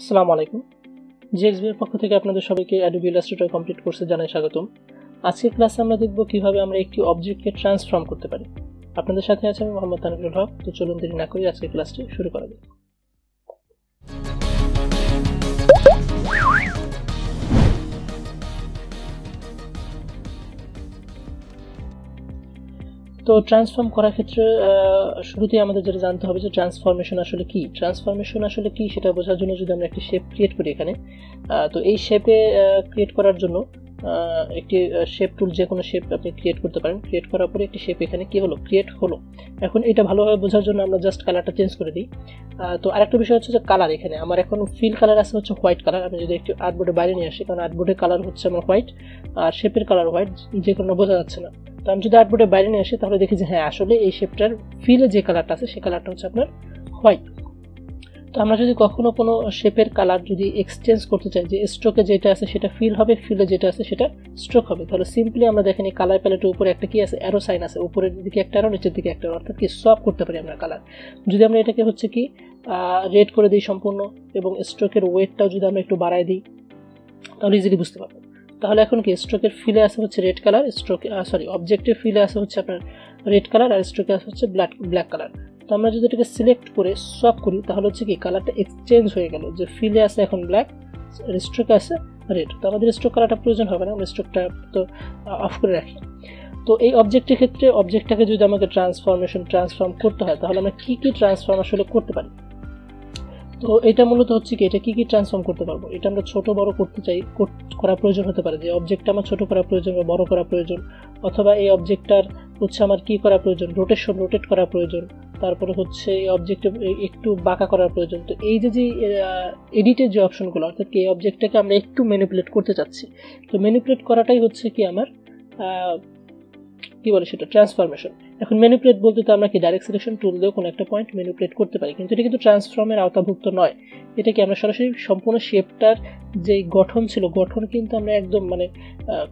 আসসালামু আলাইকুম। জিএসবি এর পক্ষ থেকে আপনাদের সবাইকে অ্যাডোবি ইলাস্ট্রেটর কমপ্লিট কোর্সে জানাই স্বাগতম। আজকের ক্লাসে আমরা দেখব কীভাবে আমরা একটি অবজেক্টকে ট্রান্সফর্ম করতে পারি। আপনাদের সাথে আছে আমি মোহাম্মদ তানভীরুল হক, তো চলুন দেরি না করে আজকের ক্লাসটি শুরু করা যাক। তো ট্রান্সফর্ম করার ক্ষেত্রে শুরুতেই আমাদের যেটা জানতে হবে যে ট্রান্সফরমেশন আসলে কি? ট্রান্সফরমেশন আসলে কি সেটা বোঝার জন্য যদি আমরা একটি শেপ ক্রিয়েট করি এখানে তো এই শেপে ক্রিয়েট করার জন্য একটি শেপ টুল যে কোনো শেপ আপনি ক্রিয়েট করতে পারেন। ক্রিয়েট করার পরে একটি শেপ এখানে কি হলো? ক্রিয়েট হলো। এখন এটা ভালোভাবে বোঝার জন্য আমরা জাস্ট কালারটা চেঞ্জ করে দিই। তো আরেকটা বিষয় হচ্ছে যে কালার এখানে। আমার এখন ফিল কালার আছে হচ্ছে হোয়াইট কালার আমি যদি একটু আর্টবোর্ডে বাইরে নিয়ে আসি, কারণ আর্টবোর্ডের কালার হচ্ছে আমার হোয়াইট আর শেপের কালার হোয়াইট যে কোনো বোঝা যাচ্ছে না। তো আমি যদি আর্টবোর্ডে বাইরে নিয়ে আসি, তাহলে দেখি যে হ্যাঁ আসলে এই শেপটার ফিলে যে কালারটা আছে, সে কালারটা হচ্ছে আপনার হোয়াইট তো আমরা যদি কখনো কোনো শেপের কালার যদি এক্সচেঞ্জ করতে চাই, যে স্ট্রোকে যেটা আছে সেটা ফিল হবে ফিলে যেটা আছে সেটা স্ট্রোক হবে। তাহলে সিম্পলি আমরা দেখেন এই কালার প্যালেটের উপরে একটা কি আছে অ্যারো সাইন আছে, উপরের দিকে একটা অ্যারো নিচের দিকে একটা অর্থাৎ কি সোয়াপ করতে পারি আমরা কালার যদি আমরা এটাকে হচ্ছে কি রেড করে দিই সম্পূর্ণ, এবং স্ট্রোকের ওয়েটটাও যদি আমরা একটু বাড়াই দিই, তাহলে ইজিলি বুঝতে পারব। তাহলে এখন কি স্ট্রোকের ফিলে আসে হচ্ছে রেড কালার স্ট্রোকে সরি অবজেক্টের ফিলে আসে হচ্ছে আপনার রেড কালার আর স্ট্রোকে আসে হচ্ছে ব্ল্যাক ব্ল্যাক কালার তো আমরা যদি এটাকে সিলেক্ট করে সোয়াপ করি, তাহলে হচ্ছে কি কালারটা এক্সচেঞ্জ হয়ে গেল। যে ফিলে আছে এখন ব্ল্যাক স্ট্রোকে আসে রেড তো আমাদের স্ট্রোক কালারটা প্রয়োজন হবে না, আমরা স্ট্রোকটা তো অফ করে রাখি। তো এই অবজেক্টের ক্ষেত্রে অবজেক্টটাকে যদি আমাকে ট্রান্সফরমেশন ট্রান্সফর্ম করতে হয়, তাহলে আমরা কী কী ট্রান্সফর্ম আসলে করতে পারি? তো এটা মূলত হচ্ছে কি, এটা কী কী ট্রান্সফর্ম করতে পারব? এটা আমরা ছোট বড় করতে চাই, করা প্রয়োজন হতে পারে। যে অবজেক্টটা আমার ছোট করা প্রয়োজন বা বড় করা প্রয়োজন, অথবা এই অবজেক্টটার হচ্ছে আমার কী করা প্রয়োজন রোটেশন রোটেট করা প্রয়োজন, তারপরে হচ্ছে এই অবজেক্টে একটু বাঁকা করার প্রয়োজন। তো এই যে যে এডিটের যে অপশনগুলো অর্থাৎ এই অবজেক্টটাকে আমরা একটু ম্যানিপুলেট করতে চাচ্ছি, তো ম্যানিপুলেট করাটাই হচ্ছে কি আমার কি বলে সেটা? ট্রান্সফরমেশন এখন ম্যানিপুলেট বলতে তো আমরা কি ডাইরেক্ট সিলেকশন টুল দিয়েও কোনো একটা পয়েন্ট ম্যানিপুলেট করতে পারি, কিন্তু এটা কিন্তু ট্রান্সফর্মের আওতাভুক্ত নয়। এটা কি আমরা সরাসরি সম্পূর্ণ শেপটার যে গঠন ছিল, গঠন কিন্তু আমরা একদম মানে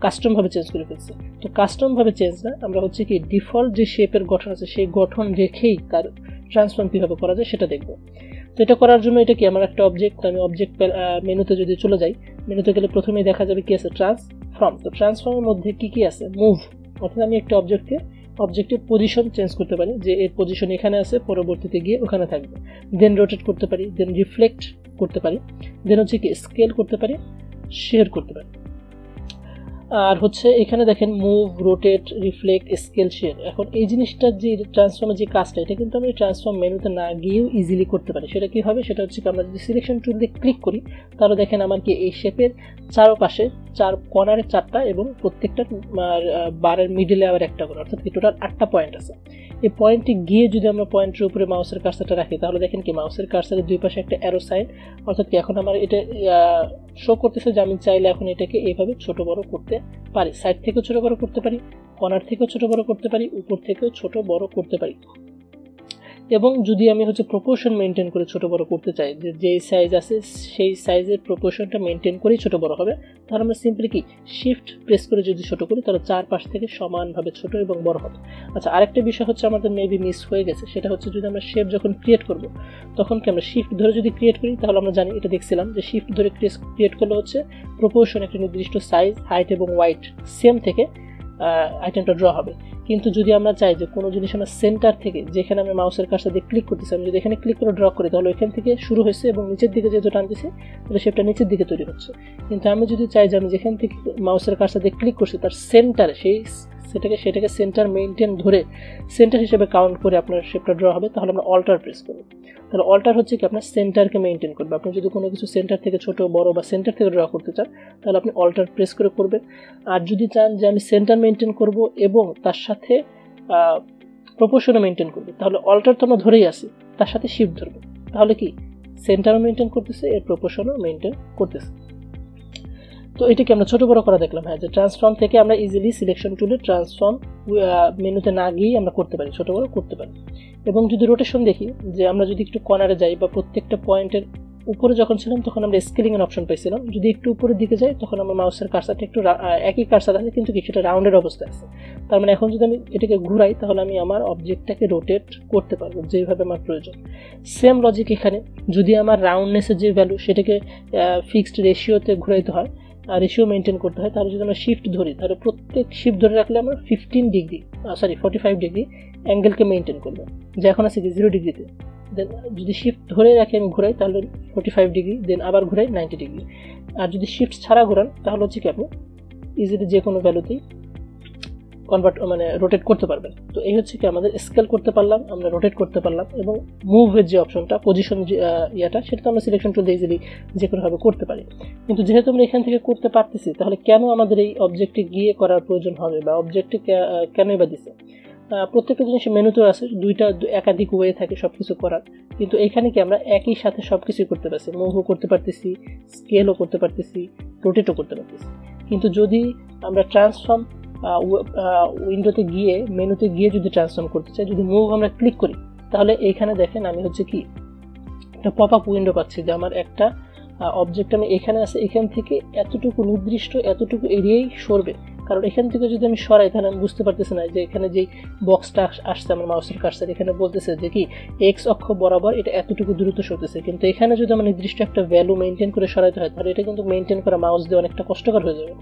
কাস্টমভাবে চেঞ্জ করে ফেলছি। তো কাস্টমভাবে চেঞ্জ না, আমরা হচ্ছে কি ডিফল্ট যে শেপের গঠন আছে, সেই গঠন রেখেই তার ট্রান্সফর্ম কীভাবে করা যায় সেটা দেখব। তো এটা করার জন্য এটা কি আমার একটা অবজেক্ট আমি অবজেক্ট মেনুতে যদি চলে যাই মেনুতে গেলে প্রথমেই দেখা যাবে কি আছে? ট্রান্সফর্ম তো ট্রান্সফর্মের মধ্যে কি কি আছে? মুভ অর্থাৎ আমি একটা অবজেক্টকে অবজেক্টের পজিশন চেঞ্জ করতে পারি, যে এর পজিশন এখানে আছে, পরবর্তীতে গিয়ে ওখানে থাকবে। দেন রোটেট করতে পারি দেন রিফ্লেক্ট করতে পারি। দেন হচ্ছে কি স্কেল করতে পারি শেয়ার করতে পারি। আর হচ্ছে এখানে দেখেন move rotate reflect scale shear এখন এই জিনিসটার যে ট্রান্সফর্মের যে কাজটা, এটা কিন্তু আমি ট্রান্সফর্ম মেনুতে না গিয়েও ইজিলি করতে পারি। সেটা কি হবে? সেটা হচ্ছে আমরা যদি সিলেকশন টুল দিয়ে ক্লিক করি, তাহলে দেখেন আমার কি এই শেপের চারপাশে, চার কর্নারে চারটা এবং প্রত্যেকটা বারের মিডিলে আবার একটা করে। অর্থাৎ টোটাল আটটা পয়েন্ট আছে। এই পয়েন্টে গিয়ে যদি আমরা পয়েন্টের উপরে মাউসের কার্সারটা রাখি, তাহলে দেখেন কি মাউসের কার্সারের দুই পাশে একটা অ্যারো সাইন অর্থাৎ কি এখন আমার এটা শো করতেছে যে আমি চাইলে এখন এটাকে এইভাবে ছোট বড় করতে পারি সাইড থেকেও ছোট বড় করতে পারি কর্নার থেকেও ছোট বড় করতে পারি, উপর থেকেও ছোট বড় করতে পারি। এবং যদি আমি হচ্ছে প্রপোর্শন মেনটেন করে ছোটো বড় করতে চাই, যে যেই সাইজ আছে সেই সাইজের প্রপোর্শনটা মেনটেন করেই ছোটো বড় হবে, তাহলে আমরা সিম্পলি কি? শিফট প্রেস করে যদি ছোটো করি, তাহলে চারপাশ থেকে সমানভাবে ছোট এবং বড় হবে। আচ্ছা আরেকটা বিষয় হচ্ছে আমাদের মেবি মিস হয়ে গেছে, সেটা হচ্ছে যদি আমরা শেপ যখন ক্রিয়েট করব, তখন কি আমরা শিফট ধরে যদি ক্রিয়েট করি, তাহলে আমরা জানি, এটা দেখছিলাম যে শিফট ধরে ক্রিয়েট করলে হচ্ছে প্রপোর্শন একটা নির্দিষ্ট সাইজ হাইট এবং ওয়াইট সেম থেকে আইটেমটা ড্র হবে। কিন্তু যদি আমরা চাই যে কোনো জিনিস আমরা সেন্টার থেকে, যেখানে আমি মাউসের কাজটা দিয়ে ক্লিক করতেছি, আমি যদি এখানে ক্লিক করে ড্র করি, তাহলে এখান থেকে শুরু হয়েছে এবং নিচের দিকে যেহেতু টানতেছে, তাহলে শেপটা নিচের দিকে তৈরি হচ্ছে। কিন্তু আমি যদি চাই যে আমি যেখান থেকে মাউসের কাজটা দিয়ে ক্লিক করছি, তার সেন্টার সেই সেটাকে সেটাকে সেন্টার মেনটেন ধরে সেন্টার হিসেবে কাউন্ট করে আপনার শেপটা ড্র হবে, তাহলে আমরা অল্টার প্রেস করব। তাহলে অল্টার হচ্ছে কি, আপনার সেন্টারকে মেনটেন করবে। আপনি যদি কোনো কিছু সেন্টার থেকে ছোট, বড় বা সেন্টার থেকে ড্র করতে চান, তাহলে আপনি অল্টার প্রেস করে করবেন। আর যদি চান যে আমি সেন্টার মেনটেন করব এবং তার সাথে প্রপোর্শনও মেনটেন করবে, তাহলে অল্টার তো আমরা ধরেই আসি তার সাথে শিফট ধরবে। তাহলে কি সেন্টারও মেনটেন করতেছে, এর প্রপোর্শনও মেনটেন করতেছে। তো এটাকে আমরা ছোটো বড়ো করা দেখলাম হ্যাঁ যে ট্রান্সফর্ম থেকে আমরা ইজিলি সিলেকশন টুলে ট্রান্সফর্ম মেনুতে না গিয়েই আমরা করতে পারি, ছোটো বড়ো করতে পারি। এবং যদি রোটেশন দেখি, যে আমরা যদি একটু কর্নারে যাই বা প্রত্যেকটা পয়েন্টের উপরে যখন ছিলাম, তখন আমরা স্কেলিং এর অপশন পাইছিলাম। যদি একটু উপরের দিকে যাই, তখন আমার মাউসের কার্সারটা একটু একই কারসার আছে, কিন্তু কিছুটা রাউন্ডের অবস্থায় আছে। তার মানে এখন যদি আমি এটাকে ঘুরাই, তাহলে আমি আমার অবজেক্টটাকে রোটেট করতে পারব, যেভাবে আমার প্রয়োজন। সেম লজিক এখানে, যদি আমার রাউন্ডনেসের যে ভ্যালু সেটাকে ফিক্সড রেশিওতে ঘুরাইতে হয় রেশিও মেনটেন করতে হয়, তাহলে যদি আমরা শিফট ধরি, তাহলে প্রত্যেক শিফট ধরে রাখলে আমরা fifteen degree sorry forty five degree অ্যাঙ্গেলকে maintain করব। যে এখন আছে জিরো ডিগ্রিতে দেন যদি শিফট ধরে রাখি আমি ঘুরাই, তাহলে ফোর্টি ফাইভ ডিগ্রি দেন আবার ঘুরাই নাইনটি ডিগ্রি আর যদি শিফট ছাড়া ঘোরান, তাহলে হচ্ছে কি আপনি ইজিলি যে কোনো ভ্যালুতেই কনভার্ট মানে রোটেট করতে পারবেন। তো এই হচ্ছে কি আমাদের স্কেল করতে পারলাম, আমরা রোটেট করতে পারলাম এবং মুভের যে অপশনটা পজিশন যে ইয়াটা, সেটা তো আমরা সিলেকশন টুল দিয়ে ইজিলি যে কোনোভাবে করতে পারি। কিন্তু যেহেতু আমরা এখান থেকে করতে পারতেছি, তাহলে কেন আমাদের এই অবজেক্টে গিয়ে করার প্রয়োজন হবে বা অবজেক্টে কেনই বা দিছে? প্রত্যেকটা জিনিস মেনুতে আছে, দুইটা একাধিক ওয়ে থাকে সব কিছু করার। কিন্তু এখানে কি আমরা একই সাথে সব কিছুই করতে পারছি মুভও করতে পারতেছি স্কেলও করতে পারতেছি রোটেটও করতে পারতেছি। কিন্তু যদি আমরা ট্রান্সফর্ম উইন্ডোতে গিয়ে মেনুতে গিয়ে যদি ট্রান্সফর্ম করতে চাই, যদি মুভ আমরা ক্লিক করি, তাহলে এইখানে দেখেন আমি হচ্ছে কি একটা পপ আপ উইন্ডো পাচ্ছি যে আমার একটা অবজেক্ট আমি এখানে আছে, এখান থেকে এতটুকু নির্দিষ্ট, এতটুকু এরিয়াই সরবে। কারণ এখান থেকে যদি আমি সরাই, তাহলে আমি বুঝতে পারতেছি না যে এখানে যেই বক্সটা আসছে আমার মাউসের কার্সার এখানে বলতেছে যে কি এক্স অক্ষ বরাবর এটা এতটুকু দ্রুত সরতেছে। কিন্তু এখানে যদি আমার নির্দিষ্ট একটা ভ্যালু মেনটেন করে সরাইতে হয়, তাহলে এটা কিন্তু মেনটেন করা মাউস দিয়ে অনেকটা কষ্টকর হয়ে যাবে।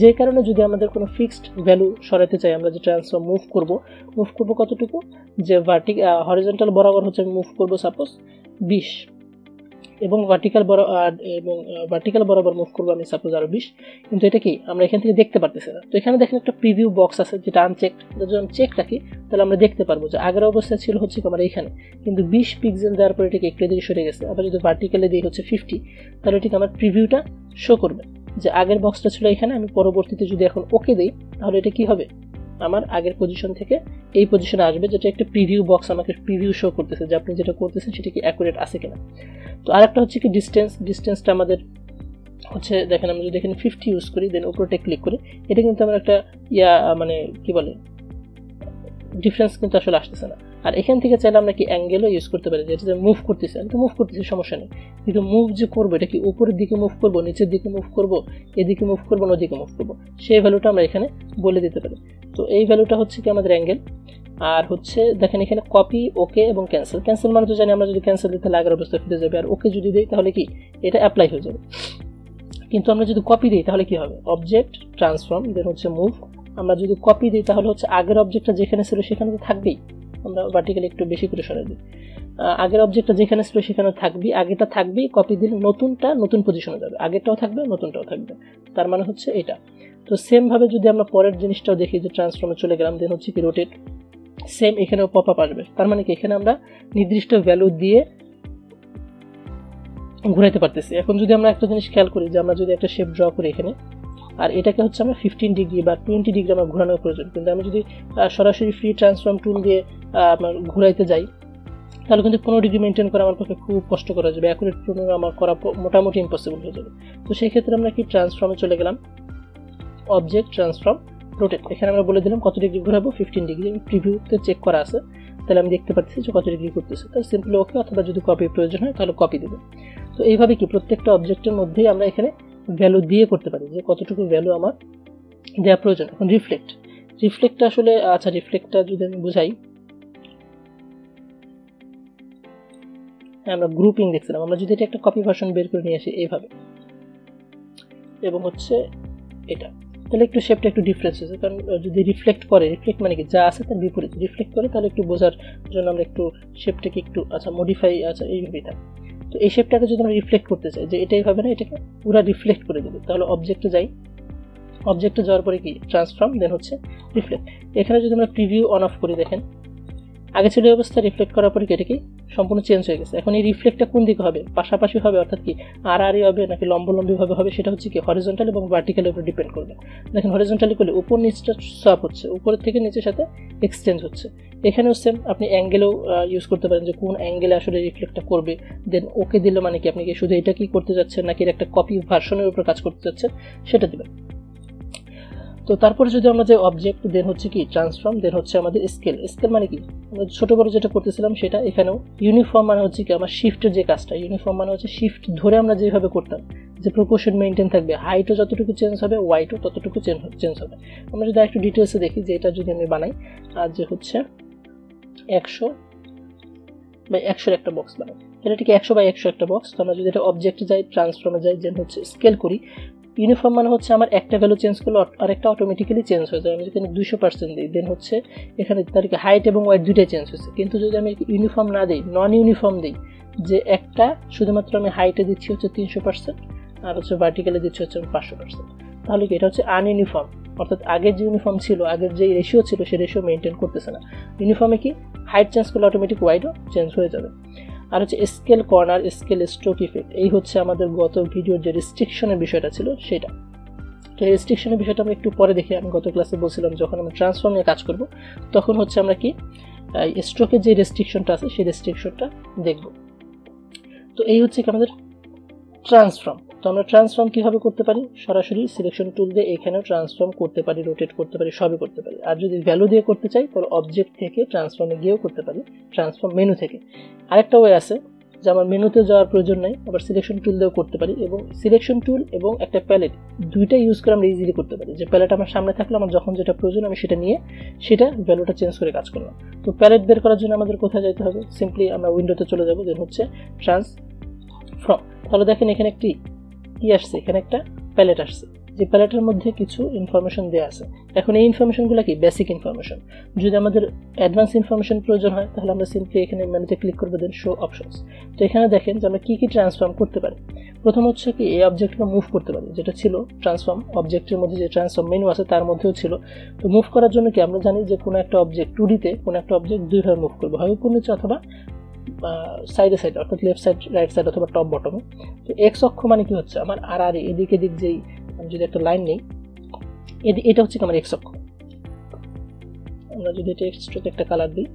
যে কারণে যদি আমাদের কোনো ফিক্সড ভ্যালু সরাইতে চাই, আমরা যে ট্রান্সফর্ম মুভ করব মুভ করব কতটুকু? যে ভার্টিক হরিজেন্টাল বরাবর হচ্ছে আমি মুভ করব সাপোজ বিশ। এবং ভার্টিক্যাল বড় এবং ভার্টিক্যাল বরাবর মুভ করব আমি সাপোজ আরও বিশ। কিন্তু এটা কি? আমরা এখান থেকে দেখতে পারতেছি না। তো এখানে দেখেন একটা প্রিভিউ বক্স আছে, যেটা আনচেক যদি আমি চেক রাখি, তাহলে আমরা দেখতে পারব যে আগের অবস্থায় ছিল হচ্ছে আমার এখানে কিন্তু বিশ পিক্সেল দেওয়ার পরে এটাকে একটু দিকে সরে গেছে। আবার যদি ভার্টিক্যালে দিয়ে হচ্ছে ফিফটি তাহলে এটিকে আমার প্রিভিউটা শো করবে। যে আগের বক্সটা ছিল এখানে, আমি পরবর্তীতে যদি এখন ওকে দিই, তাহলে এটা কি হবে? আমার আগের পজিশন থেকে এই পজিশনে আসবে, যেটা একটা প্রিভিউ বক্স আমাকে প্রিভিউ শো করতেছে যে আপনি যেটা করতেছেন সেটা কি অ্যাকুরেট আছে কিনা। তো আরেকটা হচ্ছে কি ডিস্টেন্স ডিস্টেন্সটা আমাদের হচ্ছে, দেখেন আমি যদি এখানে ফিফটি ইউজ করি দেন উপরটা ক্লিক করি, এটা কিন্তু আমার একটা ইয়া মানে কি বলে ডিফারেন্স কিন্তু আসলে আসতেছে না। আর এখান থেকে চাইলে আমরা কি অ্যাঙ্গেলও ইউজ করতে পারি যেটা মুভ করতেছি। আমি তো মুভ করতেছি, সমস্যা নেই। কিন্তু মুভ যে করব, এটা কি উপরের দিকে মুভ করব, নিচের দিকে মুভ করব, এদিকে মুভ করব না ওদিকে মুভ করব? সেই ভ্যালুটা আমরা এখানে বলে দিতে পারি। তো এই ভ্যালুটা হচ্ছে কি আমাদের অ্যাঙ্গেল আর হচ্ছে, দেখেন এখানে কপি ওকে এবং ক্যান্সেল ক্যান্সেল মানে তো জানি আমরা যদি ক্যান্সেল দিই, তাহলে আগের অবস্থায় ফিরে যাবে। আর ওকে যদি দিই, তাহলে কি? এটা অ্যাপ্লাই হয়ে যাবে। কিন্তু আমরা যদি কপি দিই, তাহলে কি হবে? অবজেক্ট ট্রান্সফর্ম দেন হচ্ছে মুভ আমরা যদি কপি দিই, তাহলে হচ্ছে আগের অবজেক্টটা যেখানে ছিল, সেখানে তো থাকবেই। আমরা ভার্টিক্যালি একটু বেশি করে সরাই দিই। আগের অবজেক্টটা যেখানে ছিল সেখানে থাকবি, আগেটা থাকবি কপি দিলে নতুনটা নতুন পজিশনে যাবে। আগেরটাও থাকবে, নতুনটাও থাকবে। তার মানে হচ্ছে এটা। তো সেমভাবে যদি আমরা পরের জিনিসটাও দেখি যে ট্রান্সফর্মে চলে গেলাম দেন হচ্ছে কি রোটেট সেম এখানেও পপ আপ আসবে। তার মানে কি, এখানে আমরা নির্দিষ্ট ভ্যালু দিয়ে ঘুরাইতে পারতেছি। এখন যদি আমরা একটা জিনিস খেয়াল করি যে আমরা যদি একটা শেপ ড্র করি এখানে আর এটাকে হচ্ছে আমরা ফিফটিন ডিগ্রি বা টোয়েন্টি ডিগ্রি আমার ঘোরানোর প্রয়োজন। কিন্তু আমি যদি সরাসরি ফ্রি ট্রান্সফর্ম টুল দিয়ে আমার ঘুরাইতে যাই, তাহলে কিন্তু পনেরো ডিগ্রি মেনটেন করা আমার পক্ষে খুব কষ্ট করা যাবে। অ্যাকুরেট পনেরো আমার করা মোটামুটি ইম্পসিবল হয়ে যাবে। তো সেই ক্ষেত্রে আমরা কি ট্রান্সফর্মে চলে গেলাম? অবজেক্ট ট্রান্সফর্ম রোটেট এখানে আমরা বলে দিলাম কত ডিগ্রি ঘুরাবো? ফিফটিন ডিগ্রি প্রিভিউতে চেক করা আছে। তাহলে আমি দেখতে পাচ্ছি যে কত ডিগ্রি করতেছে তাহলে সিম্পলি ওকে অথবা যদি কপির প্রয়োজন হয়, তাহলে কপি দেবো। তো এইভাবে কি? প্রত্যেকটা অবজেক্টের মধ্যেই আমরা এখানে ভ্যালু দিয়ে করতে পারি, যে কতটুকু ভ্যালু আমার দেওয়া প্রয়োজন। এখন রিফ্লেক্ট রিফ্লেক্টটা আসলে আচ্ছা রিফ্লেক্টটা যদি আমি বুঝাই, আমরা গ্রুপিং দেখছিলাম, আমরা যদি এটা একটা কপি ভার্সন বের করে নিয়ে আসি এইভাবে, এবং হচ্ছে এটা। তাহলে একটু শেপটা একটু ডিফারেন্স হয়েছে, কারণ যদি রিফ্লেক্ট করে রিফ্লেক্ট মানে কি, যা আছে তার বিপরীত। রিফ্লেক্ট করে তাহলে একটু বোঝার জন্য আমরা একটু শেপটাকে একটু আচ্ছা মডিফাই আচ্ছা এইভাবেই থাকে তো এই শেপটাকে যদি আমরা রিফ্লেক্ট করতে চাই, যে এটাই হবে না, এটাকে পুরো রিফ্লেক্ট করে দেবে। তাহলে অবজেক্টে যাই। অবজেক্টে যাওয়ার পরে কি? ট্রান্সফর্ম দেন হচ্ছে রিফ্লেক্ট এখানে যদি আমরা প্রিভিউ অন অফ করি, দেখেন। আগে ছিল অবস্থা রিফ্লেক্ট করার পরে এটা কি? সম্পূর্ণ চেঞ্জ হয়ে গেছে। এখন এই রিফ্লেক্টটা কোন দিকে হবে? পাশাপাশি হবে অর্থাৎ কি আর আরই হবে নাকি লম্বলম্বিভাবে হবে সেটা হচ্ছে কি হরিজন্টাল এবং ভার্টিক্যালের উপর ডিপেন্ড করবে। দেখেন হরিজন্টালি করলে উপর নিচটা সোয়াপ হচ্ছে উপরের থেকে নিচের সাথে এক্সচেঞ্জ হচ্ছে। এখানেও সেম আপনি অ্যাঙ্গেলেও ইউজ করতে পারেন যে কোন অ্যাঙ্গেলে আসলে রিফ্লেক্টটা করবে। দেন ওকে দিলে মানে কি আপনি কি শুধু এটা কি করতে যাচ্ছেন নাকি একটা কপি ভার্সনের উপর কাজ করতে যাচ্ছেন সেটা দেবেন। তো তারপরে যদি আমরা যে অবজেক্ট দেন হচ্ছে কি ট্রান্সফর্ম দেন হচ্ছে আমাদের স্কেল স্কেল মানে কি? আমরা ছোট বড় যেটা করতেছিলাম সেটা এখানেও। ইউনিফর্ম মানে হচ্ছে কি, আমার শিফটের যে কাজটা ইউনিফর্ম মানে হচ্ছে শিফট ধরে আমরা যেভাবে করতাম, যে প্রপোর্শন মেনটেন থাকবে। হাইটও যতটুকু চেঞ্জ হবে ওয়াইটও ততটুকু চেঞ্জ হবে। আমরা যদি একটু ডিটেলসে দেখি, যে এটা যদি আমি বানাই, আর যে হচ্ছে একশো বা একশোর একটা বক্স বানাই। এটা ঠিক একশো বাই একশো একটা বক্স তো আমরা যদি এটা অবজেক্টে যাই ট্রান্সফর্মে যাই যেন হচ্ছে স্কেল করি। ইউনিফর্ম মানে হচ্ছে আমার একটা ভ্যালু চেঞ্জ করলে আরেকটা অটোমেটিক্যালি চেঞ্জ হয়ে যায়। আমি যদি দুশো পার্সেন্ট দিই দেন হচ্ছে এখানে তার হাইট এবং ওয়াইট দুইটাই চেঞ্জ হয়েছে। কিন্তু যদি আমি ইউনিফর্ম না দিই নন ইউনিফর্ম দিই, যে একটা শুধুমাত্র আমি হাইটে দিচ্ছি হচ্ছে তিনশো পার্সেন্ট আর হচ্ছে ভার্টিক্যালে দিচ্ছি হচ্ছে আমি পাঁচশো পার্সেন্ট তাহলে কি এটা হচ্ছে আনইউনিফর্ম অর্থাৎ আগের যে ইউনিফর্ম ছিল, আগের যে রেশিও ছিল সেই রেশিও মেনটেন করতেছে না। ইউনিফর্মে কি হাইট চেঞ্জ করলে অটোমেটিক ওয়াইডও চেঞ্জ হয়ে যাবে। আর হচ্ছে scale corner scale stroke effect এই হচ্ছে আমাদের গত ভিডিওর যে রেস্ট্রিকশনের বিষয়টা ছিল সেটা। তো এই রেস্ট্রিকশনের বিষয়টা আমরা একটু পরে দেখি। আমি গত ক্লাসে বলছিলাম, যখন আমরা ট্রান্সফর্ম নিয়ে কাজ করব, তখন হচ্ছে আমরা কি স্ট্রোকের যে রেস্ট্রিকশনটা আছে, সেই রেস্ট্রিকশনটা দেখব। তো এই হচ্ছে কি আমাদের ট্রান্সফর্ম তো আমরা ট্রান্সফর্ম কীভাবে করতে পারি? সরাসরি সিলেকশন টুল দিয়ে এখানেও ট্রান্সফর্ম করতে পারি রোটেট করতে পারি, সবই করতে পারি। আর যদি ভ্যালু দিয়ে করতে চাই, তাহলে অবজেক্ট থেকে ট্রান্সফর্মে গিয়েও করতে পারি ট্রান্সফর্ম মেনু থেকে। আরেকটা ওয়ে আছে, যে আমার মেনুতে যাওয়ার প্রয়োজন নেই, আবার সিলেকশন টুল দিয়েও করতে পারি এবং সিলেকশন টুল এবং একটা প্যালেট দুইটা ইউজ করে আমরা ইজিলি করতে পারি। যে প্যালেট আমার সামনে থাকলে, আমার যখন যেটা প্রয়োজন, আমি সেটা নিয়ে সেটা ভ্যালুটা চেঞ্জ করে কাজ করলাম। তো প্যালেট বের করার জন্য আমাদের কোথায় যেতে হবে? সিম্পলি আমরা উইন্ডোতে চলে যাব দেন হচ্ছে ট্রান্স ফ্রম তাহলে দেখেন এখানে একটি কি আসছে? এখানে একটা প্যালেট আসছে। যে প্যালেটের মধ্যে কিছু ইনফরমেশন দেওয়া আছে। এখন এই ইনফরমেশনগুলো কি? বেসিক ইনফরমেশন যদি আমাদের অ্যাডভান্স ইনফরমেশন প্রয়োজন হয়, তাহলে আমরা সিম্পলি এখানে মেনুতে ক্লিক করব দেন শো অপশনস তো এখানে দেখেন যে আমরা কী কী ট্রান্সফর্ম করতে পারি। প্রথম হচ্ছে কি, এই অবজেক্টটা মুভ করতে পারি, যেটা ছিল ট্রান্সফর্ম অবজেক্টের মধ্যে যে ট্রান্সফর্ম মেনু আছে, তার মধ্যেও ছিল। তো মুভ করার জন্য কি, আমরা জানি যে কোনো একটা অবজেক্ট টু ডিতে কোনো একটা অবজেক্ট দুইভাবে মুভ করব। হয় উপর নিচে অথবা সাইডে সাইড অর্থাৎ লেফট সাইড রাইট সাইড অথবা টপ বটমে তো এক্স অক্ষ মানে কি হচ্ছে আমার আর আর এদিক এদিক যেই আমি যদি একটা লাইন নেই এটা হচ্ছে আমার এক্স অক্ষ। আমরা যদি এটা এক্সট্রা একটা কালার দিই,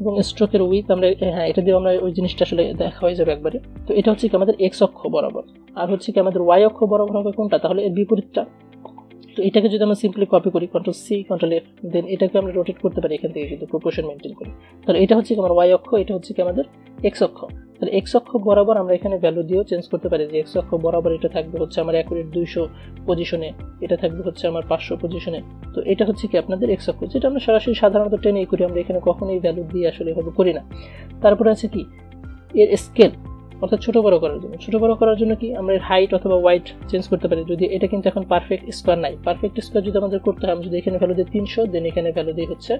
এবং স্ট্রোকের উইথ আমরা হ্যাঁ এটা দিয়ে আমরা ওই জিনিসটা আসলে দেখা হয়ে যাবে একবারে। তো এটা হচ্ছে কি আমাদের এক্স অক্ষ বরাবর। আর হচ্ছে কি আমাদের ওয়াই অক্ষ বরাবর হবে কোনটা? তাহলে এর বিপরীতটা তো এটাকে যদি আমরা সিম্পলি কপি করি control C control F then এটাকে আমরা রোটেট করতে পারি এখান থেকে কিন্তু প্রপোর্শন মেনটেন করি। তাহলে এটা হচ্ছে কি আমার ওয়াই অক্ষ, এটা হচ্ছে কি আমাদের এক্স অক্ষ। তাহলে এক্স অক্ষ বরাবর আমরা এখানে ভ্যালু দিয়েও চেঞ্জ করতে পারি যে এক্স অক্ষ বরাবর এটা থাকবে হচ্ছে আমার অ্যাকুরেট দুইশো পজিশনে এটা থাকবে হচ্ছে আমার পাঁচশো পজিশনে তো এটা হচ্ছে কি আপনাদের এক্স অক্ষ, যেটা আমরা সরাসরি সাধারণত টেনেই করি, আমরা এখানে কখনোই ভ্যালু দিয়ে আসলে এভাবে করি না। তারপরে আছে কি? এর স্কেল অর্থাৎ ছোটো বড় করার জন্য। ছোটো বড় করার জন্য কি আমরা হাইট অথবা ওয়াইট চেঞ্জ করতে পারি। যদি এটা কিন্তু এখন পারফেক্ট স্কোয়ার নাই। পারফেক্ট স্কোয়ার যদি আমাদের করতে হয় আমি যদি এখানে ভ্যালু দিই তিনশো দেন এখানে ভ্যালু দিই হচ্ছে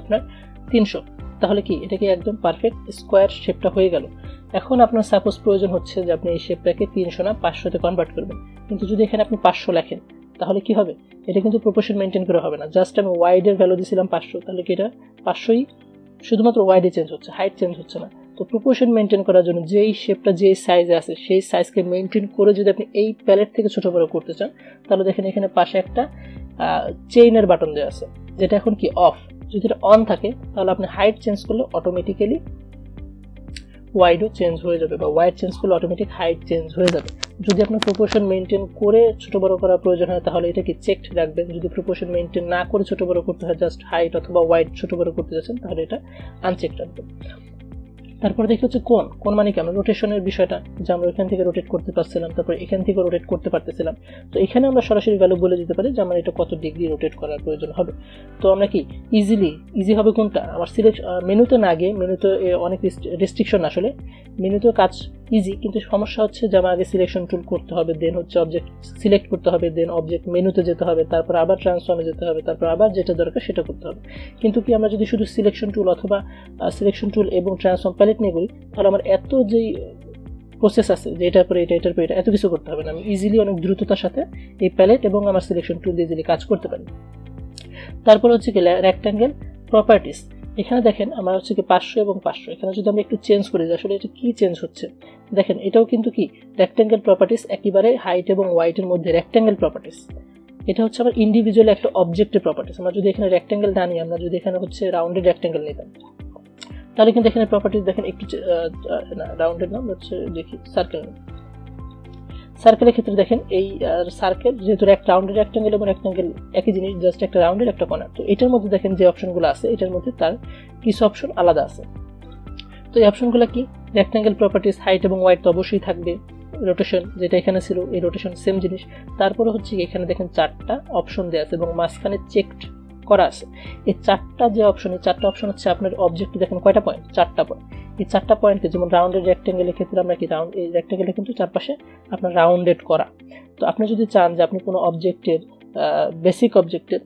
আপনার তিনশো। তাহলে কি? এটা কি একদম পারফেক্ট স্কোয়ার শেপটা হয়ে গেল। এখন আপনার সাপোজ প্রয়োজন হচ্ছে যে আপনি এই শেপটাকে তিনশো না পাঁচশোতে কনভার্ট করবেন। কিন্তু যদি এখানে আপনি পাঁচশো লেখেন, তাহলে কি হবে? এটা কিন্তু প্রপোর্শন মেনটেন করে হবে না। জাস্ট আমি ওয়াইডের ভ্যালু দিয়েছিলাম পাঁচশো, তাহলে কি এটা পাঁচশোই শুধুমাত্র ওয়াইডে চেঞ্জ হচ্ছে হাইট চেঞ্জ হচ্ছে না। তো প্রপোর্শন মেনটেন করার জন্য যেই শেপটা যেই সাইজে আছে, সেই সাইজকে মেনটেন করে যদি আপনি এই প্যালেট থেকে ছোটো বড়ো করতে চান, তাহলে দেখেন এখানে পাশে একটা চেইনের বাটন দেওয়া আছে, যেটা এখন কি অফ যদি এটা অন থাকে, তাহলে আপনি হাইট চেঞ্জ করলে অটোমেটিক্যালি ওয়াইডও চেঞ্জ হয়ে যাবে বা ওয়াইড চেঞ্জ করলে অটোমেটিক হাইট চেঞ্জ হয়ে যাবে। যদি আপনার প্রপোর্শন মেনটেন করে ছোটো বড়ো করার প্রয়োজন হয়, তাহলে এটা কি চেকড রাখবেন? যদি প্রপোর্শন মেনটেন না করে ছোটো বড়ো করতে হয় জাস্ট হাইট অথবা ওয়াইড ছোটো বড়ো করতে যাচ্ছেন তাহলে এটা আনচেক রাখবেন। তারপরে দেখি হচ্ছে কোন কোন মানে কি? আমরা রোটেশনের বিষয়টা যে আমরা এখান থেকে রোটেট করতে পারছিলাম, তারপর এখান থেকে রোটেট করতে পারতেছিলাম। তো এখানে আমরা সরাসরি ভ্যালু বলে দিতে পারি যে আমার এটা কত ডিগ্রি রোটেট করার প্রয়োজন হবে। তো আমরা কি? ইজিলি ইজি হবে কোনটা? আমার সিলেক্ট মেনুতে না গিয়ে মেনুতে অনেক রেস্ট্রিকশন আসলে। মেনুতে কাজ ইজি কিন্তু সমস্যা হচ্ছে যে আমার আগে সিলেকশন টুল করতে হবে দেন হচ্ছে অবজেক্ট সিলেক্ট করতে হবে দেন অবজেক্ট মেনুতে যেতে হবে, তারপর আবার ট্রান্সফর্মে যেতে হবে, তারপর আবার যেটা দরকার সেটা করতে হবে। কিন্তু কি আমরা যদি শুধু সিলেকশন টুল অথবা সিলেকশন টুল এবং ট্রান্সফর্ম প্যালেট নিয়ে করি, তাহলে আমার এত যেই প্রসেস আছে যে এটার পরে এটা, এটার পরে এটা, এত কিছু করতে হবে না। আমি ইজিলি অনেক দ্রুততার সাথে এই প্যালেট এবং আমার সিলেকশন টুল দিয়ে ইজিলি কাজ করতে পারি। তারপর হচ্ছে কি রেক্ট্যাঙ্গেল প্রপার্টিস এখানে দেখেন আমার হচ্ছে কি পাঁচশো এবং পাঁচশো। এখানে যদি আমরা একটু চেঞ্জ করি আসলে এটা কি চেঞ্জ হচ্ছে, দেখেন এটাও কিন্তু কি রেক্ট্যাঙ্গেল প্রপার্টিস একেবারে হাইট এবং ওয়াইটের মধ্যে রেক্ট্যাঙ্গেল প্রপার্টিস এটা হচ্ছে আমার ইন্ডিভিজুয়াল একটা অবজেক্টের প্রপার্টিস আমরা যদি এখানে রেক্ট্যাঙ্গেল না নিই আমরা যদি এখানে হচ্ছে রাউন্ডেড রেক্ট্যাঙ্গেল নিতাম, তাহলে কিন্তু এখানে প্রপার্টিস দেখেন একটু না রাউন্ডেড নাম হচ্ছে দেখি সার্কেল সার্কেলের ক্ষেত্রে দেখেন, এই সার্কেল যেহেতু এক রাউন্ডের রেক্ট্যাঙ্গেল এবং রেক্ট্যাঙ্গেল একই জিনিস জাস্ট একটা রাউন্ডের একটা কর্নার তো এটার মধ্যে দেখেন যে অপশনগুলো আছে, এটার মধ্যে তার কিছু অপশন আলাদা আছে। তো এই অপশনগুলো কি? রেক্ট্যাঙ্গেল প্রপার্টিস হাইট এবং ওয়াইট তো অবশ্যই থাকবে। রোটেশন যেটা এখানে ছিল, এই রোটেশন সেম জিনিস। তারপরে হচ্ছে এখানে দেখেন চারটা অপশন দেওয়া আছে এবং মাঝখানে চেকড করা আছে। এই চারটা যে অপশন এই চারটা অপশন হচ্ছে আপনার অবজেক্টে দেখেন কয়টা পয়েন্ট চারটা পয়েন্ট এই চারটা পয়েন্টকে যেমন রাউন্ডেড রেক্টেঙ্গেলের ক্ষেত্রে আমরা কি রাউন্ড এই রেক্টেঙ্গেলে কিন্তু চারপাশে আপনার রাউন্ডেড করা। তো আপনি যদি চান যে আপনি কোনো অবজেক্টের বেসিক অবজেক্টের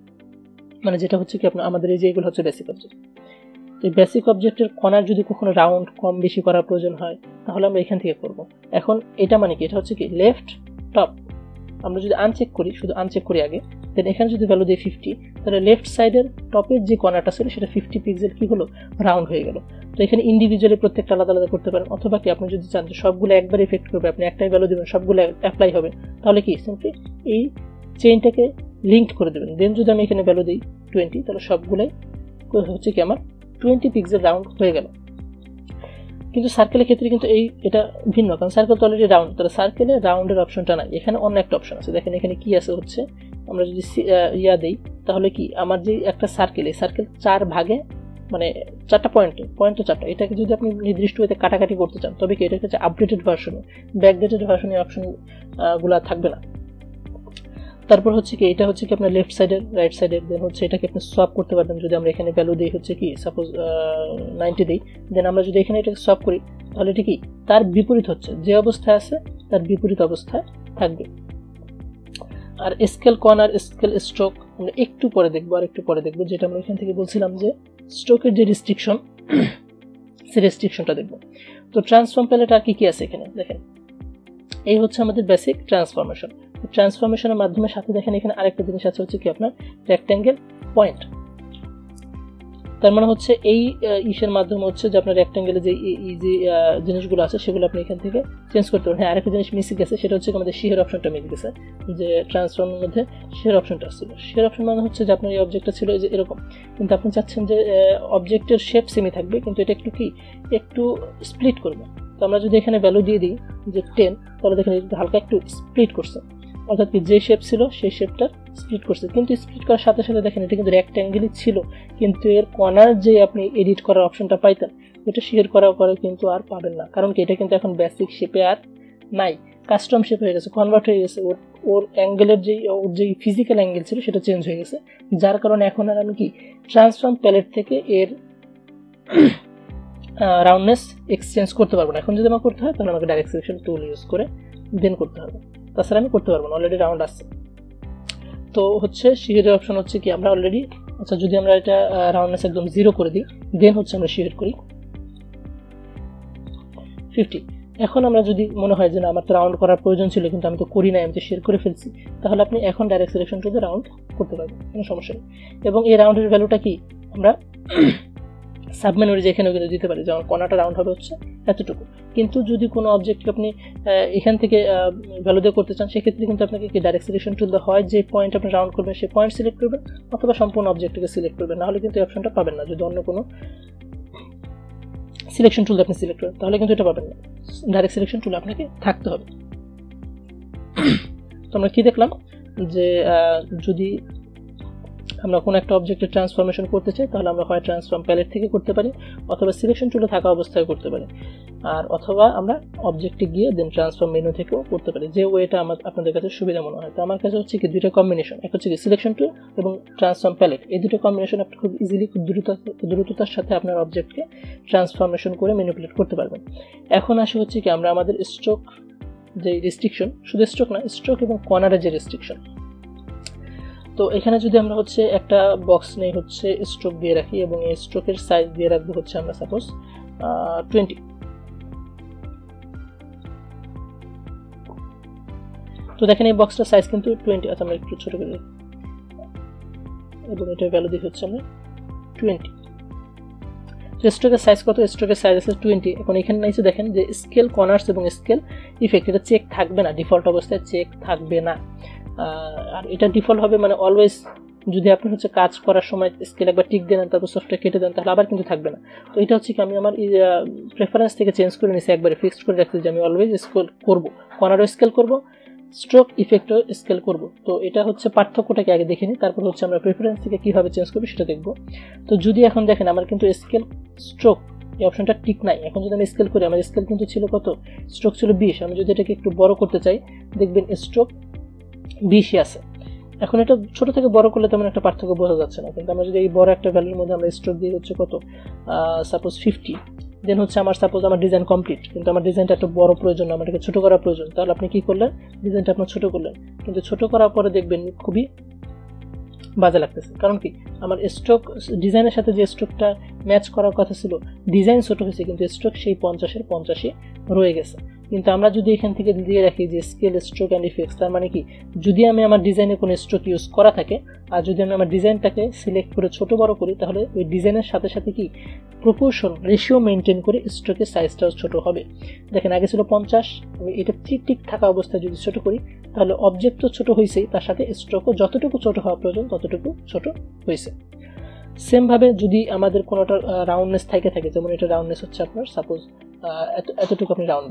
মানে যেটা হচ্ছে কি আপনার, আমাদের এই যে এগুলো হচ্ছে বেসিক অবজেক্ট এই বেসিক অবজেক্টের কণার যদি কখনো রাউন্ড কম বেশি করার প্রয়োজন হয়, তাহলে আমরা এখান থেকে করব। এখন এটা মানে কি? এটা হচ্ছে কি? লেফট টপ আমরা যদি আনচেক করি, শুধু আনচেক করি আগে দেন এখানে যদি ভ্যালু দিই ফিফটি তাহলে লেফট সাইডের টপের যে কর্নারটা ছিল সেটা ফিফটি পিক্সেল কী হলো? রাউন্ড হয়ে গেল। তো এখানে ইন্ডিভিজুয়ালি প্রত্যেকটা আলাদা আলাদা করতে পারেন। অথবা কি আপনি যদি চান যে সবগুলো একবার ইফেক্ট করবে, আপনি একটাই ভ্যালু দেবেন, সবগুলো অ্যাপ্লাই হবে, তাহলে কি সিম্পলি এই চেইনটাকে লিঙ্ক করে দেবেন। দেন যদি আমি এখানে ভ্যালু দিই টোয়েন্টি তাহলে সবগুলোই হচ্ছে কি আমার টোয়েন্টি পিক্সেল রাউন্ড হয়ে গেল। কিন্তু সার্কেলের ক্ষেত্রে কিন্তু এই এটা ভিন্ন, কারণ সার্কেল তো অলরেডি রাউন্ড তাহলে সার্কেলে রাউন্ডের অপশনটা নাই। এখানে অন্য একটা অপশন আছে। দেখেন এখানে কি আছে হচ্ছে? আমরা যদি ইয়া দিই, তাহলে কি? আমার যে একটা সার্কেল এই সার্কেল চার ভাগে মানে চারটা পয়েন্ট পয়েন্ট চারটা। এটাকে যদি আপনি নির্দিষ্ট ওয়েতে কাটাকাটি করতে চান, তবে কি? এটা হচ্ছে আপডেটেড ভার্সনে ব্যাকডেটেড ভার্সনে অপশনগুলা থাকবে না। তারপর হচ্ছে কি, এটা হচ্ছে কি আপনার লেফট সাইডের রাইট সাইডের দেন হচ্ছে এটাকে আপনি সোয়াপ করতে পারবেন যদি আমরা এখানে ভ্যালু দিই হচ্ছে কি সাপোজ নাইনটি দিই দেন আমরা যদি এখানে এটাকে সোয়াপ করি, তাহলে এটা কি, তার বিপরীত হচ্ছে, যে অবস্থায় আছে, তার বিপরীত অবস্থায় থাকবে। আর স্কেল কর্নার স্কেল স্ট্রোক আমরা একটু পরে দেখব, আর একটু পরে দেখব, যেটা আমরা এখান থেকে বলছিলাম যে স্ট্রোকের যে রেস্ট্রিকশন সেই রেস্ট্রিকশনটা দেখব। তো ট্রান্সফর্ম প্যালেট আর কি কি আছে এখানে? দেখেন, এই হচ্ছে আমাদের বেসিক ট্রান্সফরমেশন ট্রান্সফরমেশনের মাধ্যমে সাথে দেখেন এখানে আরেকটা জিনিস আছে, হচ্ছে কি আপনার রেক্ট্যাঙ্গেল পয়েন্ট তার মানে হচ্ছে এই ইসের মাধ্যমে হচ্ছে যে আপনার রেক্ট্যাঙ্গেলে যে যে জিনিসগুলো আছে, সেগুলো আপনি এখান থেকে চেঞ্জ করতে পারেন। হ্যাঁ আরেকটা জিনিস মিসে গেছে সেটা হচ্ছে আমাদের শেয়ার অপশনটা মিসে গেছে। যে ট্রান্সফর্মের মধ্যে শেয়ার অপশনটা ছিল। শেয়ার অপশন মানে হচ্ছে যে আপনার এই অবজেক্টটা ছিল যে এরকম। কিন্তু আপনি চাচ্ছেন যে অবজেক্টের শেপ সেমি থাকবে, কিন্তু এটা একটু কি, একটু স্প্লিট করবে। তো আমরা যদি এখানে ভ্যালু দিয়ে দিই যে টেন তাহলে দেখেন হালকা একটু স্প্লিট করছে। অর্থাৎ কি যে শেপ ছিল, সেই শেপটা স্প্লিট করছে। কিন্তু স্প্লিট করার সাথে সাথে দেখেন, এটা কিন্তু রেক্ট্যাঙ্গেলই ছিল। কিন্তু এর কর্নার যে আপনি এডিট করার অপশনটা পাইতেন ওটা শেয়ার করার পরে কিন্তু আর পাবেন না। কারণ কি, এটা কিন্তু এখন বেসিক শেপে আর নাই। কাস্টম শেপ হয়ে গেছে কনভার্ট হয়ে গেছে। ওর ওর অ্যাঙ্গেলের যেই ওর যেই ফিজিক্যাল অ্যাঙ্গেল ছিল, সেটা চেঞ্জ হয়ে গেছে। যার কারণে এখন আর আমি কি ট্রান্সফর্ম প্যালেট থেকে এর রাউন্ডনেস এক্সচেঞ্জ করতে পারব না। এখন যদি আমার করতে হয়, তাহলে আমাকে ডাইরেক্ট সিলেকশন টুল ইউজ করে দেন করতে হবে। তাছাড়া আমি করতে পারব না অলরেডি রাউন্ড আসছে তো হচ্ছে শিহের অপশন হচ্ছে কি, আমরা অলরেডি আচ্ছা যদি আমরা এটা রাউন্ডনেস একদম জিরো করে দিই দেন হচ্ছে আমরা শিহের করি। ফিফটি এখন আমরা যদি মনে হয় যে না, আমার তো রাউন্ড করার প্রয়োজন ছিল, কিন্তু আমি তো করি নাই, আমি তো শেয়ার করে ফেলছি, তাহলে আপনি এখন ডাইরেক্ট সিলেকশন টুতে রাউন্ড করতে পারবেন, কোনো সমস্যা নেই। এবং এই রাউন্ডের ভ্যালুটা কি, আমরা সাবমেনুরি যেখানে কিন্তু দিতে পারি যেমন কণাটা রাউন্ড হবে হচ্ছে, এতটুকু। কিন্তু যদি কোনো অবজেক্টকে আপনি এখান থেকে ভ্যালু দিয়ে করতে চান, সেক্ষেত্রে কিন্তু আপনাকে কি ডাইরেক্ট সিলেকশন টুল হয়, যে পয়েন্ট আপনি রাউন্ড করবেন, সেই পয়েন্ট সিলেক্ট করবেন, অথবা সম্পূর্ণ অবজেক্টকে সিলেক্ট করবেন। নাহলে কিন্তু এই অপশনটা পাবেন না। যদি অন্য কোনো সিলেকশন টুল আপনি সিলেক্ট করেন, তাহলে কিন্তু এটা পাবেন না। ডাইরেক্ট সিলেকশন টুল আপনাকে থাকতে হবে। তো আমরা কি দেখলাম? যে যদি আমরা কোনো একটা অবজেক্টের ট্রান্সফরমেশন করতে চাই, তাহলে আমরা হয় ট্রান্সফর্ম প্যালেট থেকে করতে পারি, অথবা সিলেকশন টুলে থাকা অবস্থায় করতে পারি। আর অথবা আমরা অবজেক্টে গিয়ে দেন ট্রান্সফর্ম মেনু থেকেও করতে পারি। যে ওয়েটা আমার আপনাদের কাছে সুবিধা মনে হয়। তো আমার কাছে হচ্ছে কি দুইটা কম্বিনেশন এক হচ্ছে কি সিলেকশন টুল এবং ট্রান্সফর্ম প্যালেট এই দুটো কম্বিনেশন আপনি খুব ইজিলি খুব দ্রুত, দ্রুততার সাথে আপনার অবজেক্টকে ট্রান্সফরমেশন করে ম্যানিপুলেট করতে পারবেন। এখন আসে হচ্ছে কি আমরা আমাদের স্ট্রোক যে রেস্ট্রিকশন শুধু স্ট্রোক না স্ট্রোক এবং কর্নারের যে রেস্ট্রিকশন তো এখানে যদি আমরা হচ্ছে একটা বক্স নেই হচ্ছে স্ট্রোক দিয়ে রাখি এবং এই স্ট্রোকের সাইজ দিয়ে রাখব হচ্ছে আমরা সাপোজ টোয়েন্টি তো দেখেন এই বক্সটার সাইজ কিন্তু টোয়েন্টি আচ্ছা আমরা একটু ছোট করে এবং এটার ভ্যালু দিয়ে হচ্ছে আমরা টোয়েন্টি স্ট্রোকের সাইজ কত? স্ট্রোকের সাইজ আছে টোয়েন্টি এখন এখানে নিচে দেখেন যে স্কেল কর্নার্স এবং স্কেল ইফেক্ট এটা চেক থাকবে না ডিফল্ট অবস্থায় চেক থাকবে না। আর এটা ডিফল্ট হবে মানে অলওয়েজ যদি আপনি হচ্ছে কাজ করার সময় স্কেল একবার টিক দেন তারপর সফটওয়্যার কেটে দেন, তাহলে আবার কিন্তু থাকবে না। তো এটা হচ্ছে কি আমি আমার প্রেফারেন্স থেকে চেঞ্জ করে নিয়েছি, একবারে ফিক্সড করে রাখছি যে আমি অলওয়েজ স্কেল করব। কর্নারও স্কেল করব স্ট্রোক ইফেক্টও স্কেল করব। তো এটা হচ্ছে পার্থক্যটাকে আগে দেখে নিই তারপর হচ্ছে আমরা প্রেফারেন্স থেকে কীভাবে চেঞ্জ করব সেটা দেখব। তো যদি এখন দেখেন আমার কিন্তু স্কেল স্ট্রোক এই অপশনটা ঠিক নাই। এখন যদি আমি স্কেল করি, আমার স্কেল কিন্তু ছিল কত? স্ট্রোক ছিল বিশ। আমি যদি এটাকে একটু বড় করতে চাই, দেখবেন স্ট্রোক বিশই আছে। এখন এটা ছোট থেকে বড় করলে তেমন একটা পার্থক্য বোঝা যাচ্ছে না। কিন্তু আমরা যদি এই বড় একটা ভ্যালুর মধ্যে আমরা স্ট্রোক দিয়ে হচ্ছে কত? সাপোজ ফিফটি দেন হচ্ছে আমার সাপোজ আমার ডিজাইন কমপ্লিট কিন্তু আমার ডিজাইনটা একটু বড় প্রয়োজন, আমার এটাকে ছোটো করা প্রয়োজন, তাহলে আপনি কী করলেন? ডিজাইনটা আপনার ছোটো করলেন। কিন্তু ছোটো করার পরে দেখবেন খুবই বাজে লাগতেছে। কারণ কি? আমার স্ট্রোক ডিজাইনের সাথে যে স্ট্রোকটা ম্যাচ করার কথা ছিল ডিজাইন ছোটো হয়েছে, কিন্তু স্ট্রোক সেই পঞ্চাশের পঞ্চাশে রয়ে গেছে। কিন্তু আমরা যদি এখান থেকে দিয়ে রাখি যে স্কেল স্ট্রোক অ্যান্ড ইফেক্টস তার মানে কি? যদি আমি আমার ডিজাইনে কোনো স্ট্রোক ইউজ করা থাকে, আর যদি আমি আমার ডিজাইনটাকে সিলেক্ট করে ছোট বড় করি, তাহলে ওই ডিজাইনের সাথে সাথে কি? প্রপোর্শন রেশিও মেনটেন করে স্ট্রোকের সাইজটাও ছোট হবে। দেখেন, আগে ছিল পঞ্চাশ, আমি এটা ঠিক ঠিক থাকা অবস্থায় যদি ছোট করি, তাহলে অবজেক্ট তো ছোটো হয়েছেই তার সাথে স্ট্রোকও যতটুকু ছোট হওয়া প্রয়োজন, ততটুকু ছোট হয়েছে সেমভাবে যদি আমাদের কোনোটা রাউন্ডনেস থাকে থাকে, যেমন এটা রাউন্ডনেস হচ্ছে আপনার সাপোজ এত, এতটুকু আপনি রাউন্ড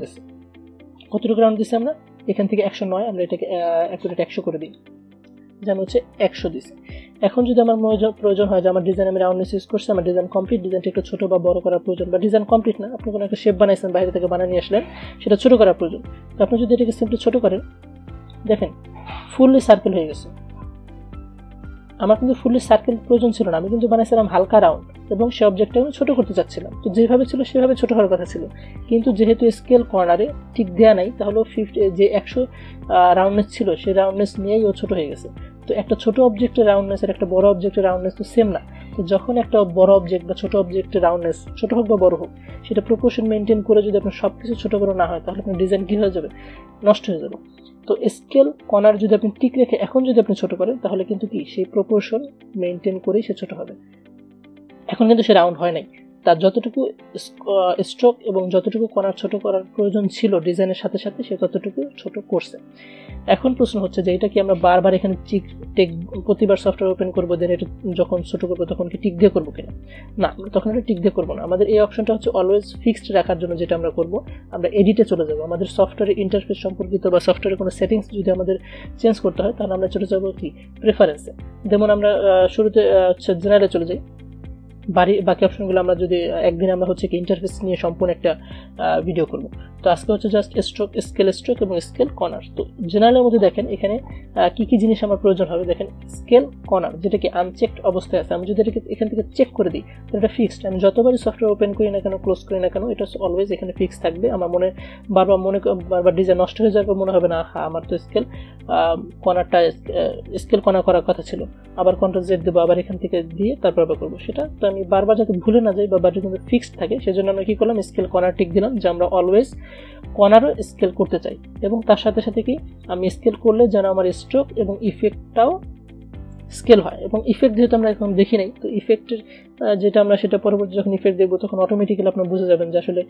কতটুকু রাউন্ড দিচ্ছি আমরা? এখান থেকে একশো নয়, আমরা এটাকে অ্যাকুরেট একশো করে দিই। যেমন হচ্ছে একশো দিছি। এখন যদি আমার প্রয়োজন হয় যে আমার ডিজাইন আমি রাউন্ডনেস ইউজ করছি, আমার ডিজাইন কমপ্লিট ডিজাইনটা একটু ছোটো বা বড় করার প্রয়োজন, বা ডিজাইন কমপ্লিট না, আপনি কোনো একটা শেপ বানাইছেন, বাইরে থেকে বানিয়ে নিয়ে আসলেন, সেটা ছোটো করার প্রয়োজন। তো আপনি যদি এটাকে সিম্পলি ছোটো করেন, দেখেন ফুললি সার্কেল হয়ে গেছে। আমার কিন্তু ফুললি সার্কেল প্রয়োজন ছিল না। আমি কিন্তু বানাইছিলাম হালকা রাউন্ড এবং সে অবজেক্টটা আমি ছোটো করতে চাচ্ছিলাম। তো যেভাবে ছিল, সেভাবে ছোটো হওয়ার কথা ছিল। কিন্তু যেহেতু স্কেল কর্নারে ঠিক দেওয়া নাই, তাহলে ফিফটি যে একশো রাউন্ডনেস ছিল, সেই রাউন্ডনেস নিয়েই ও ছোটো হয়ে গেছে। তো একটা ছোটো অবজেক্টের রাউন্ডনেস আর একটা বড় অবজেক্টের রাউন্ডনেস তো সেম না। তো যখন একটা বড় অবজেক্ট বা ছোটো অবজেক্টের রাউন্ডনেস ছোটো হোক বা বড় হোক, সেটা প্রপোর্শন মেনটেন করে যদি আপনার সব কিছু ছোটো বড়ো না হয়, তাহলে আপনার ডিজাইন কী হয়ে যাবে? নষ্ট হয়ে যাবে। তো স্কেল কণার যদি আপনি টিক রেখে এখন যদি আপনি ছোট করেন, তাহলে কিন্তু কি সেই প্রপোর্শন মেনটেন করেই সে ছোট হবে। এখন কিন্তু সে রাউন্ড হয় নাই। তার যতটুকু স্ট্রোক এবং যতটুকু করার, ছোট করার প্রয়োজন ছিল ডিজাইনের সাথে সাথে সে ততটুকু ছোট করছে। এখন প্রশ্ন হচ্ছে যে এটা কি আমরা বারবার এখানে টিক টেক প্রতিবার সফটওয়্যার ওপেন করব দেন এটা যখন ছোট করব তখন কি টিক দিয়ে করব কিনা? না, আমরা তখন এটা টিক দিয়ে করব না। আমাদের এই অপশনটা হচ্ছে অলওয়েজ ফিক্সড রাখার জন্য যেটা আমরা করব, আমরা এডিটে চলে যাব। আমাদের সফটওয়্যারের ইন্টারফেস সম্পর্কিত বা সফটওয়্যারের কোনো সেটিংস যদি আমাদের চেঞ্জ করতে হয়, তাহলে আমরা চলে যাব কি? প্রেফারেন্সে যেমন আমরা শুরুতে হচ্ছে জেনারেলে চলে যাই। বাড়ি, বাকি অপশনগুলো আমরা যদি একদিন আমরা হচ্ছে কি ইন্টারফেস নিয়ে সম্পূর্ণ একটা ভিডিও করব। তো আজকে হচ্ছে জাস্ট স্ট্রোক স্কেল স্ট্রোক এবং স্কেল কর্নার তো জেনারেলের মধ্যে দেখেন এখানে কি কি জিনিস আমার প্রয়োজন হবে? দেখেন স্কেল কর্নার যেটা কি আনচেকড অবস্থায় আছে। আমি যদি এটাকে এখান থেকে চেক করে দিই তাহলে এটা ফিক্সড আমি যতবারই সফটওয়্যার ওপেন করি না কেন ক্লোজ করি না কেন, এটা অলওয়েজ এখানে ফিক্স থাকবে। আমার মনে, বারবার মনে বারবার ডিজাইন নষ্ট হয়ে যাবে মনে হবে না হ্যাঁ আমার তো স্কেল কর্নারটা স্কেল কর্নার করার কথা ছিল। আবার কন্ট্রোল জেড দেবো, আবার এখান থেকে দিয়ে তারপর আবার করব। সেটা তো আমি বারবার যাতে ভুলে না যাই বা বারবার কিন্তু ফিক্সড থাকে, সেজন্য আমরা কী করলাম? স্কেল কর্নার টিক দিলাম যে আমরা অলওয়েজ কর্নারও স্কেল করতে চাই। এবং তার সাথে সাথে কি? আমি স্কেল করলে যেন আমার স্ট্রোক এবং ইফেক্টটাও স্কেল হয়। এবং ইফেক্ট যেহেতু আমরা এখন দেখি নাই, তো ইফেক্টের যেটা আমরা সেটা পরবর্তী যখন ইফেক্ট দেখব, তখন অটোমেটিক্যালি আপনার বুঝে যাবেন যে আসলে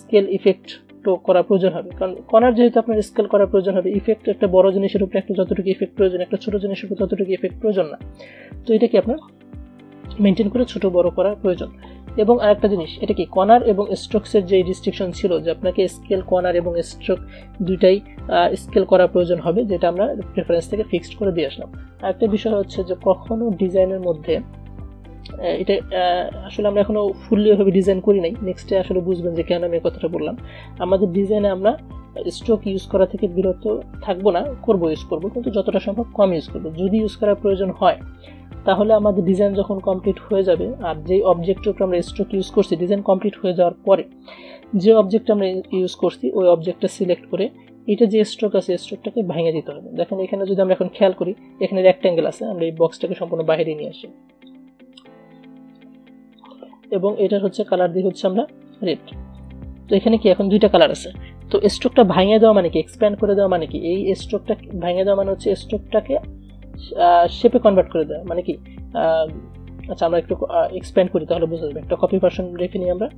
স্কেল ইফেক্ট তো করা প্রয়োজন হবে। কারণ কর্নার যেহেতু আপনার স্কেল করা প্রয়োজন হবে ইফেক্ট একটা বড় জিনিসের উপরে একটা যতটুকু ইফেক্ট প্রয়োজন, একটা ছোটো জিনিসের উপরে ততটুকু ইফেক্ট প্রয়োজন না। তো এটা কি আপনার মেনটেন করে ছোট, বড় করা প্রয়োজন। এবং আরেকটা জিনিস, এটা কি কর্নার এবং স্ট্রোকসের যে রিস্ট্রিকশন ছিল, যে আপনাকে স্কেল কর্নার এবং স্ট্রোক দুইটাই স্কেল করা প্রয়োজন হবে, যেটা আমরা প্রেফারেন্স থেকে ফিক্সড করে দিয়ে আসলাম। আরেকটা বিষয় হচ্ছে যে কখনো ডিজাইনের মধ্যে এটা আসলে আমরা এখনও ফুললি ওইভাবে ডিজাইন করি নাই। নেক্সটে আসলে বুঝবেন যে কেন আমি কথাটা বললাম। আমাদের ডিজাইনে আমরা স্ট্রোক ইউজ করা থেকে বিরত থাকব না, করব ইউজ করব, কিন্তু যতটা সম্ভব কম ইউজ করব। যদি ইউজ করার প্রয়োজন হয় তাহলে আমাদের ডিজাইন যখন কমপ্লিট হয়ে যাবে, আর যেই অবজেক্টের আমরা স্ট্রোক ইউজ করছি ডিজাইন কমপ্লিট হয়ে যাওয়ার পরে যে অবজেক্ট আমরা ইউজ করছি, ওই অবজেক্টটা সিলেক্ট করে এটা যে স্ট্রোক আছে স্ট্রোকটাকে ভেঙে দিতে হবে। দেখেন এখানে যদি আমরা এখন খেয়াল করি, এখানে রেক্ট্যাঙ্গেল আছে, আমরা এই বক্সটাকে সম্পূর্ণ বাইরে নিয়ে আসি। এবং এটার হচ্ছে কালার দিয়ে হচ্ছে আমরা রেড তো এখানে কি এখন দুইটা কালার আছে? তো স্ট্রোকটা ভাঙিয়ে দেওয়া মানে কি? এক্সপ্যান্ড করে দেওয়া মানে কি? এই স্ট্রোকটা ভাঙিয়ে দেওয়া মানে হচ্ছে স্ট্রোকটাকে শেপে কনভার্ট করে দেওয়া মানে কি? আচ্ছা আমরা একটু এক্সপ্যান্ড করি তাহলে বুঝতে যাবে একটা কপি পার্সন রেখে নিই আমরা।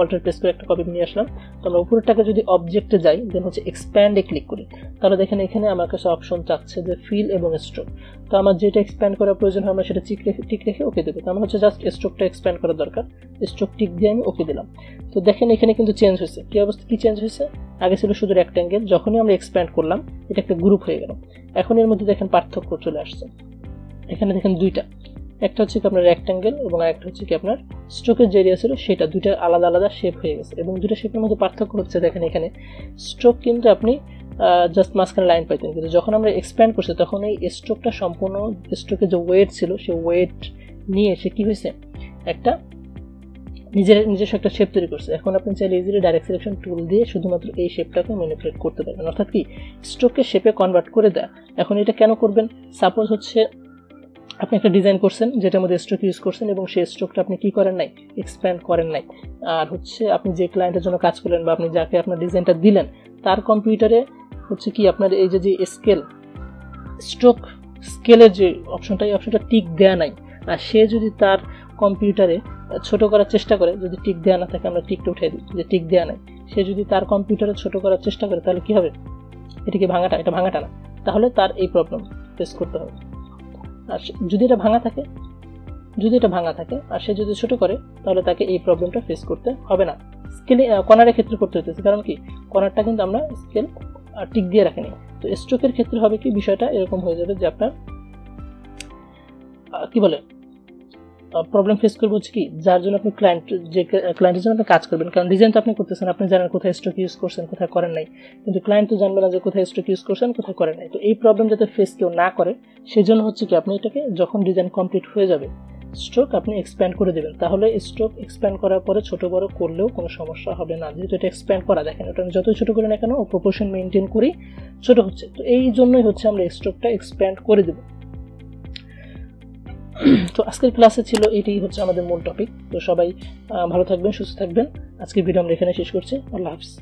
অল্টার প্রেস করে একটা কপি নিয়ে আসলাম। তো আমরা উপরেরটাকে যদি অবজেক্টে যাই দেন হচ্ছে এক্সপ্যান্ডে ক্লিক করি। তাহলে দেখেন এখানে আমার কাছে অপশন চাচ্ছে যে ফিল এবং স্ট্রোক তো আমার যেটা এক্সপ্যান্ড করার প্রয়োজন হয়, আমরা সেটা চিক রেখে টিক রেখে ওকে দেবো। তো আমার হচ্ছে জাস্ট স্ট্রোকটা এক্সপ্যান্ড করার দরকার। স্ট্রোক টিক দিয়ে আমি ওকে দিলাম। তো দেখেন এখানে কিন্তু চেঞ্জ হয়েছে। কি অবস্থা, কি চেঞ্জ হয়েছে? আগে ছিল শুধু রেক্ট্যাঙ্গেল যখনই আমরা এক্সপ্যান্ড করলাম, এটা একটা গ্রুপ হয়ে গেল। এখন এর মধ্যে দেখেন পার্থক্য চলে আসছে। এখানে দেখেন দুইটা। একটা হচ্ছে কি আপনার রেক্ট্যাঙ্গেল এবং আরেকটা হচ্ছে কি আপনার স্ট্রোকের যে এরিয়া ছিল সেটা দুইটা আলাদা আলাদা শেপ হয়ে গেছে এবং দুটো শেপের মধ্যে পার্থক্য হচ্ছে দেখেন এখানে। স্ট্রোক কিন্তু আপনি জাস্ট মাঝখানে লাইন পাইতেন কিন্তু যখন আমরা এক্সপ্যান্ড করছি তখন এই স্ট্রোকটা সম্পূর্ণ স্ট্রোকের যে ওয়েট ছিল সে ওয়েট নিয়ে সে কী হয়েছে? একটা নিজের, নিজস্ব একটা শেপ তৈরি করছে। এখন আপনি চাইলে ইজিলি ডাইরেক্ট সিলেকশন টুল দিয়ে শুধুমাত্র এই শেপটাকে ম্যানিপুলেট করতে পারবেন। অর্থাৎ কি স্ট্রোককে শেপে কনভার্ট করে দেয়। এখন এটা কেন করবেন? সাপোজ হচ্ছে আপনি একটা ডিজাইন করছেন, যেটার মধ্যে স্ট্রোক ইউজ করছেন এবং সেই স্ট্রোকটা আপনি কি করেন নাই? এক্সপ্যান্ড করেন নাই। আর হচ্ছে আপনি যে ক্লায়েন্টের জন্য কাজ করলেন বা আপনি যাকে আপনার ডিজাইনটা দিলেন, তার কম্পিউটারে হচ্ছে কি আপনার এই যে যে স্কেল স্ট্রোক স্কেলের যে অপশনটা এই অপশনটা টিক দেয়া নাই। আর সে যদি তার কম্পিউটারে ছোট করার চেষ্টা করে, যদি টিক দেওয়া না থাকে, আমরা টিকটা উঠে দিই, যে টিক দেওয়া নাই। সে যদি তার কম্পিউটারে ছোট করার চেষ্টা করে, তাহলে কি হবে? এটিকে ভাঙাটা, এটা ভাঙাটা না। তাহলে তার এই প্রবলেম ফেস করতে হবে। আর যদি এটা ভাঙা থাকে, যদি এটা ভাঙা থাকে, আর সে যদি ছোট করে, তাহলে তাকে এই প্রবলেমটা ফেস করতে হবে না। স্কেলে কনারের ক্ষেত্রে করতে হতেছে কারণ কি? কনারটা কিন্তু আমরা স্কেল টিক দিয়ে রাখিনি। তো স্ট্রোকের ক্ষেত্রে হবে কি? বিষয়টা এরকম হয়ে যাবে যে আপনার কি বলে? প্রবলেম ফেস করব হচ্ছে কি, যার জন্য আপনি ক্লায়েন্ট যে ক্লায়েন্টের জন্য আপনি কাজ করবেন। কারণ ডিজাইন তো আপনি করতেছেন, আপনি জানেন কোথায় স্টক ইউজ করছেন, কোথায় করেন নাই। কিন্তু ক্লায়েন্ট তো জানবে না যে কোথায় স্টক ইউজ করছেন, কোথায় করেন নাই। তো এই প্রবলেম যাতে ফেস কেউ না করে, সেজন্য হচ্ছে কি, আপনি এটাকে যখন ডিজাইন কমপ্লিট হয়ে যাবে স্ট্রোক আপনি এক্সপ্যান্ড করে দেবেন। তাহলে স্ট্রোক এক্সপ্যান্ড করার পরে ছোট বড় করলেও কোনো সমস্যা হবে না। যেহেতু এটা এক্সপ্যান্ড করা, দেখেন ওটা আমি যতই ছোট করে না কেন প্রপোর্শন মেনটেন করি, ছোট হচ্ছে। তো এই জন্যই হচ্ছে আমরা স্ট্রোকটা এক্সপ্যান্ড করে দেবো। তো আজকের ক্লাসে ছিল এটাই হচ্ছে আমাদের মূল টপিক তো সবাই ভালো থাকবেন, সুস্থ থাকবেন। আজকের ভিডিও আমরা এখানে শেষ করছি। আল্লাহ হাফিজ।